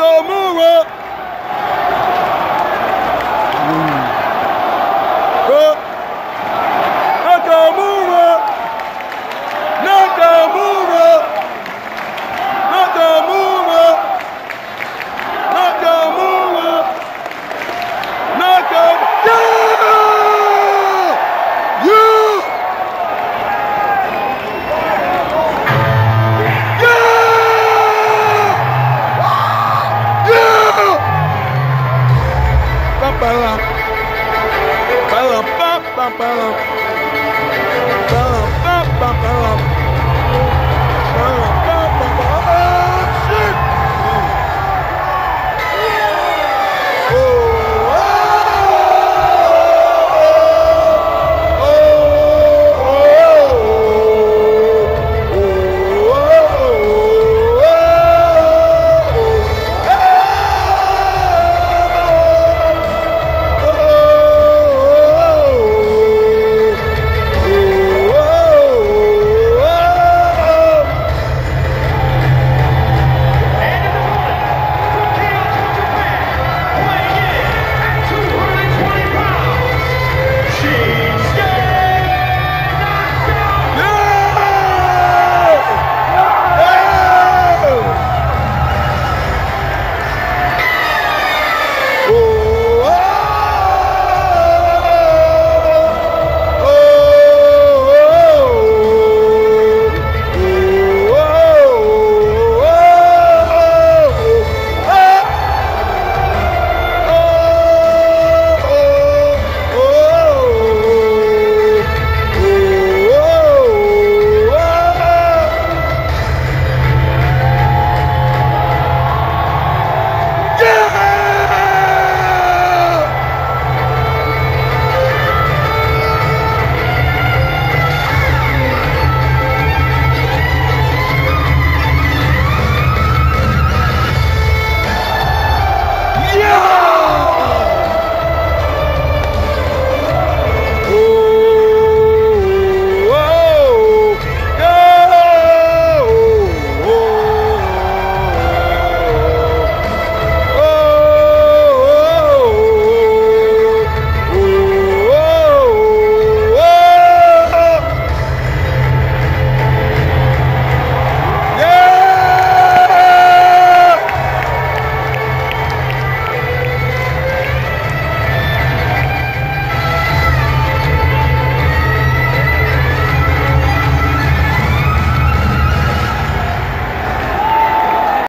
Nakamura!